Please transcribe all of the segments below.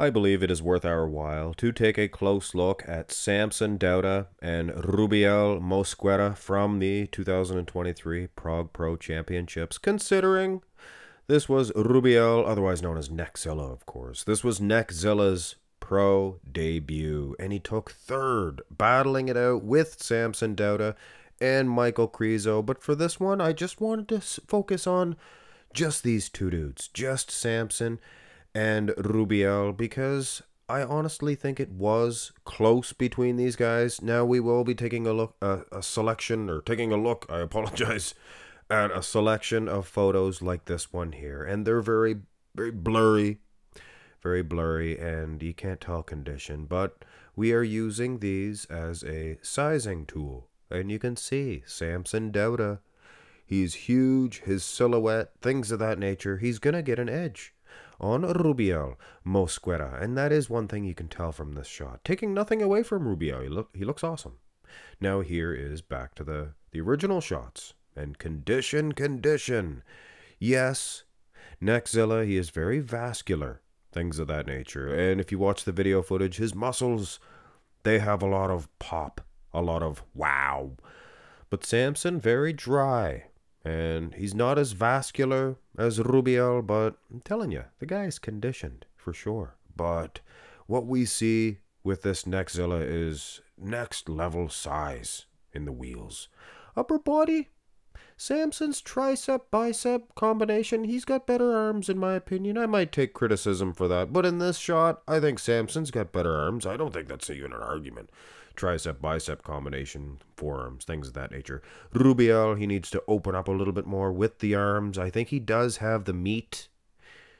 I believe it is worth our while to take a close look at Samson Dauda and Rubiel Mosquera from the 2023 Prague Pro Championships, considering this was Rubiel, otherwise known as Neckzilla, of course. This was Neckzilla's pro debut, and he took third, battling it out with Samson Dauda and Michael Krizo. But for this one, I just wanted to focus on just these two dudes, just Samson and Rubiel because I honestly think it was close between these guys. Now we will be taking a look, uh, a selection, or taking a look. I apologize, at a selection of photos like this one here, and they're very, very blurry, very blurry, and you can't tell condition. But we are using these as a sizing tool, and you can see Samson Dauda. He's huge, his silhouette, things of that nature. He's gonna get an edge on Rubiel Mosquera, and that is one thing you can tell from this shot. Taking nothing away from Rubiel, he, look, he looks awesome. Now here is back to the, the original shots. And condition, condition. Yes, Neckzilla, he is very vascular, things of that nature. And if you watch the video footage, his muscles, they have a lot of pop, a lot of wow. But Samson, very dry, and he's not as vascular as Rubiel, but I'm telling you, the guy's conditioned for sure. But what we see with this Neckzilla is next level size in the wheels. Upper body, Samson's tricep bicep combination, he's got better arms in my opinion. I might take criticism for that, but in this shot, I think Samson's got better arms. I don't think that's even an argument tricep bicep combination, forearms, things of that nature. Rubiel, he needs to open up a little bit more with the arms. I think he does have the meat.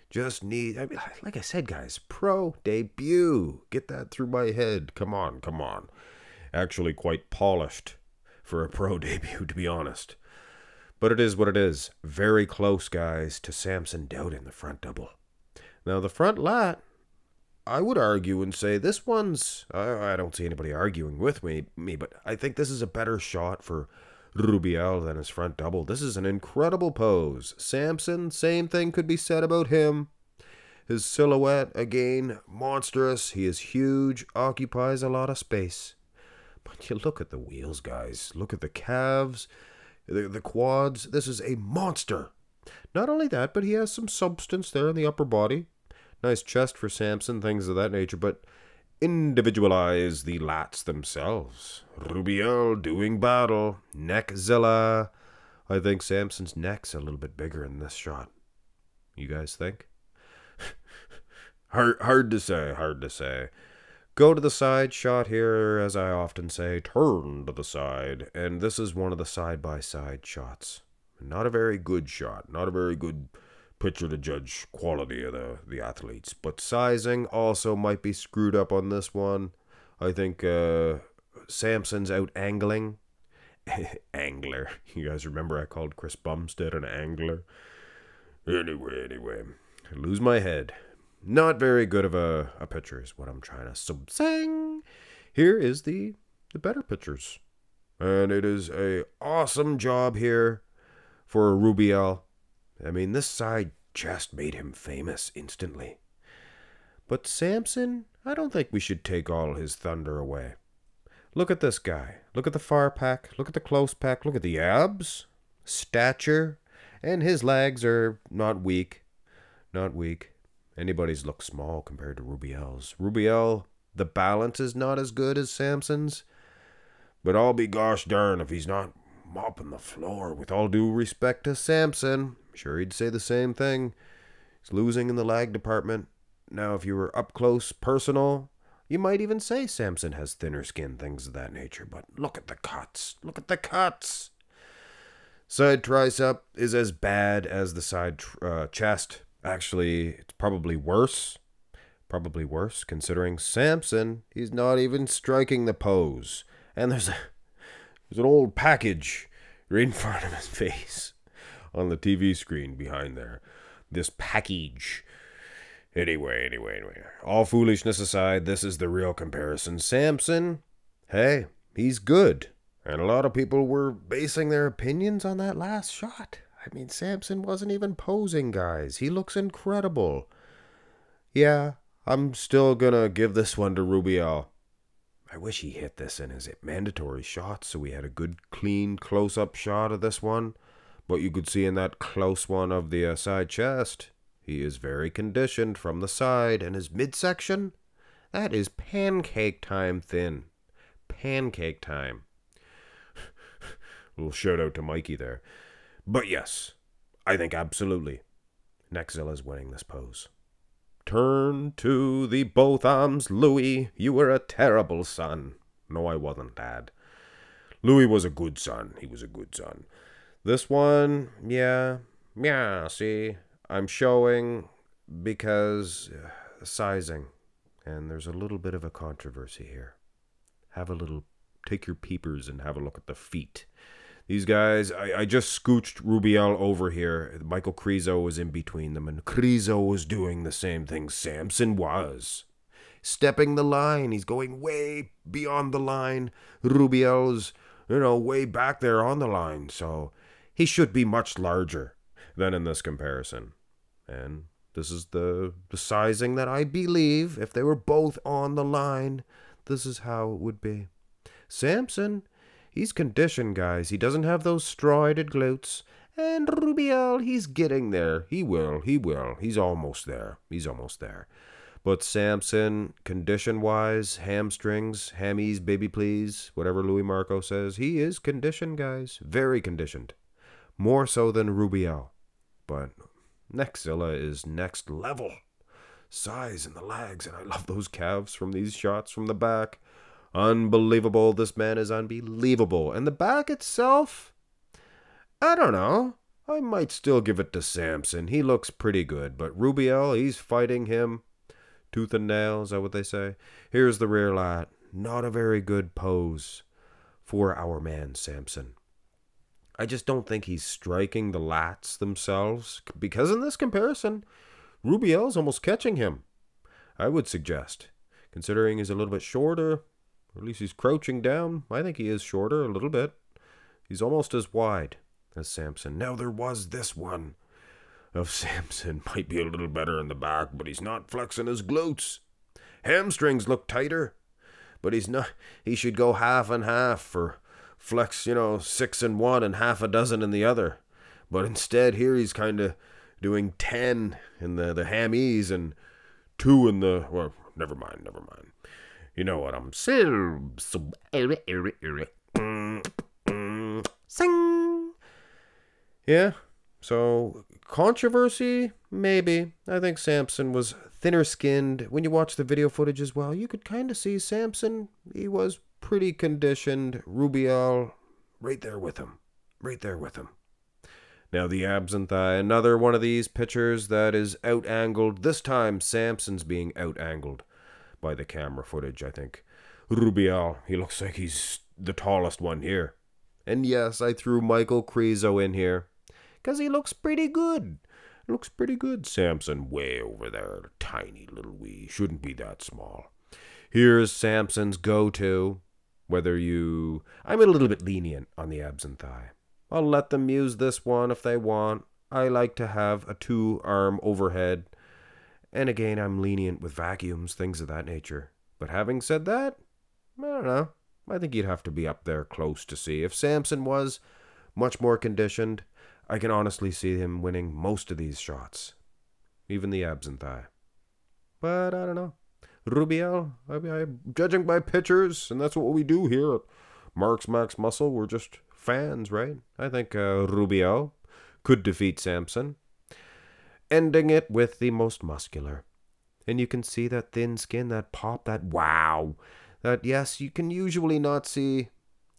Just need, I mean, like I said, guys, pro debut. Get that through my head. Come on, come on. Actually, quite polished for a pro debut, to be honest. But it is what it is. Very close, guys, to Samson Dauda in the front double. Now, the front lat, I would argue and say this one's. I, I don't see anybody arguing with me, me, but I think this is a better shot for Rubiel than his front double. This is an incredible pose. Samson, same thing could be said about him. His silhouette, again, monstrous. He is huge, occupies a lot of space. But you look at the wheels, guys. Look at the calves, the, the quads. This is a monster. Not only that, but he has some substance there in the upper body nice chest for Samson, things of that nature, but individualize the lats themselves. Rubiel doing battle, Neckzilla. I think Samson's neck's a little bit bigger in this shot. You guys think? hard, hard to say, hard to say. Go to the side shot here, as I often say, turn to the side, and this is one of the side by side shots. Not a very good shot, not a very good picture to judge quality of the, the athletes. But sizing also might be screwed up on this one. I think uh, Samson's out angling. angler. You guys remember I called Chris Bumstead an angler? Anyway, anyway. I lose my head. Not very good of a, a pitcher is what I'm trying to sub sing. Here is the the better pitchers. And it is a awesome job here for Rubiel I mean, this side just made him famous instantly. But Samson, I don't think we should take all his thunder away. Look at this guy. Look at the far pack. Look at the close pack. Look at the abs, stature, and his legs are not weak. Not weak. Anybody's look small compared to Rubiel's. Rubiel, the balance is not as good as Samson's. But I'll be gosh darn if he's not mopping the floor. With all due respect to Samson, Sure, he'd say the same thing. He's losing in the lag department. Now, if you were up close, personal, you might even say Samson has thinner skin, things of that nature. But look at the cuts. Look at the cuts. Side tricep is as bad as the side uh, chest. Actually, it's probably worse. Probably worse, considering Samson, he's not even striking the pose. And there's a there's an old package right in front of his face on the TV screen behind there. This package. Anyway, anyway, anyway. All foolishness aside, this is the real comparison. Samson, hey, he's good. And a lot of people were basing their opinions on that last shot. I mean, Samson wasn't even posing, guys. He looks incredible. Yeah, I'm still gonna give this one to Rubio. I wish he hit this in his mandatory shot so we had a good, clean close up shot of this one. But you could see in that close one of the uh, side chest, he is very conditioned from the side, and his midsection, that is pancake time thin. Pancake time. little shout out to Mikey there. But yes, I think absolutely Neckzilla's winning this pose. Turn to the both arms, Louis. You were a terrible son. No, I wasn't, Dad. Louis was a good son. He was a good son. This one, yeah, yeah, see, I'm showing because uh, sizing, and there's a little bit of a controversy here. Have a little, take your peepers and have a look at the feet. These guys, I, I just scooched Rubiel over here. Michael Krizo was in between them, and Krizo was doing the same thing Samson was. Stepping the line. He's going way beyond the line. Rubiel's, you know, way back there on the line. So he should be much larger than in this comparison. And this is the, the sizing that I believe, if they were both on the line, this is how it would be. Samson He's conditioned, guys. He doesn't have those striated glutes. And Rubiel, he's getting there. He will. He will. He's almost there. He's almost there. But Samson, condition wise, hamstrings, hammies, baby please, whatever Louis Marco says, he is conditioned, guys. Very conditioned. More so than Rubiel. But Neckzilla is next level. Size and the legs, and I love those calves from these shots from the back. Unbelievable. This man is unbelievable. And the back itself, I don't know. I might still give it to Samson. He looks pretty good. But Rubiel, he's fighting him tooth and nail. Is that what they say? Here's the rear lat. Not a very good pose for our man Samson. I just don't think he's striking the lats themselves because in this comparison, Rubiel's almost catching him. I would suggest, considering he's a little bit shorter, or at least he's crouching down. I think he is shorter a little bit. He's almost as wide as Samson. Now there was this one of Samson. Might be a little better in the back, but he's not flexing his glutes. Hamstrings look tighter, but he's not. He should go half and half for flex, you know, six in one and half a dozen in the other. But instead, here he's kind of doing ten in the the hammies and two in the. Well, never mind, never mind. You know what I'm saying? Sing. Yeah. So controversy, maybe. I think Samson was thinner skinned. When you watch the video footage as well, you could kind of see Samson. He was pretty conditioned. Rubiel, right there with him, right there with him. Now the abs and thigh, another one of these pitchers that is out angled. This time Samson's being out angled by the camera footage, I think. Rubiel, he looks like he's the tallest one here. And yes, I threw Michael Krizo in here. Because he looks pretty good. Looks pretty good. Samson way over there. Tiny little wee. Shouldn't be that small. Here's Samson's go-to. Whether you... I'm a little bit lenient on the abs and thigh. I'll let them use this one if they want. I like to have a two-arm overhead and again, I'm lenient with vacuums, things of that nature. But having said that, I don't know. I think you'd have to be up there close to see. If Samson was much more conditioned, I can honestly see him winning most of these shots, even the abs and thigh. But I don't know. Rubiel, I mean, I'm judging by pictures, and that's what we do here at Marx Max Muscle. We're just fans, right? I think uh, Rubiel could defeat Samson ending it with the most muscular. And you can see that thin skin, that pop, that wow. That, yes, you can usually not see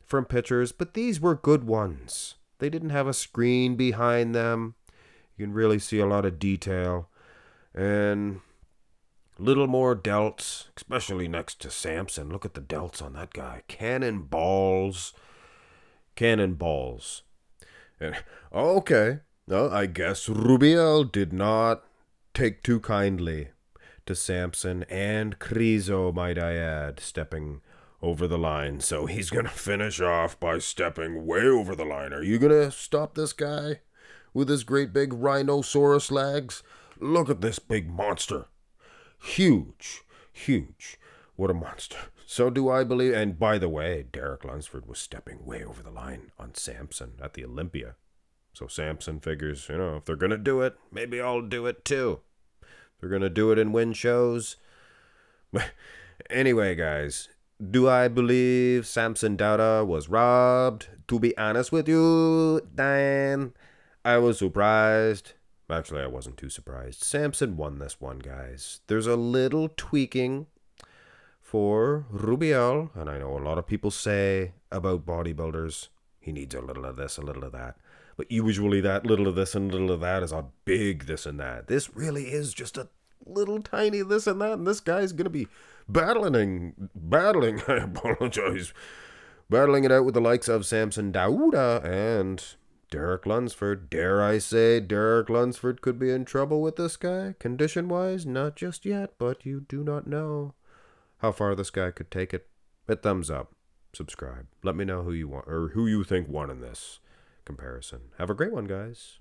from pictures, but these were good ones. They didn't have a screen behind them. You can really see a lot of detail. And little more delts, especially next to Samson. Look at the delts on that guy. Cannonballs. Cannonballs. And okay, well, I guess Rubiel did not take too kindly to Samson and Krizo, might I add, stepping over the line. So he's going to finish off by stepping way over the line. Are you going to stop this guy with his great big rhinoceros legs? Look at this big monster. Huge, huge. What a monster. So do I believe. And by the way, Derek Lunsford was stepping way over the line on Samson at the Olympia. So Samson figures, you know, if they're going to do it, maybe I'll do it too. If they're going to do it and win shows. But anyway, guys, do I believe Samson Dauda was robbed? To be honest with you, Dan, I was surprised. Actually, I wasn't too surprised. Samson won this one, guys. There's a little tweaking for Rubiel, and I know a lot of people say about bodybuilders, he needs a little of this, a little of that. But usually that little of this and little of that is a big this and that. This really is just a little tiny this and that, and this guy's gonna be battling, battling. I apologize, battling it out with the likes of Samson Dauda and Derek Lunsford. Dare I say, Derek Lunsford could be in trouble with this guy, condition wise? Not just yet, but you do not know how far this guy could take it. Hit thumbs up, subscribe. Let me know who you want or who you think won in this comparison. Have a great one, guys.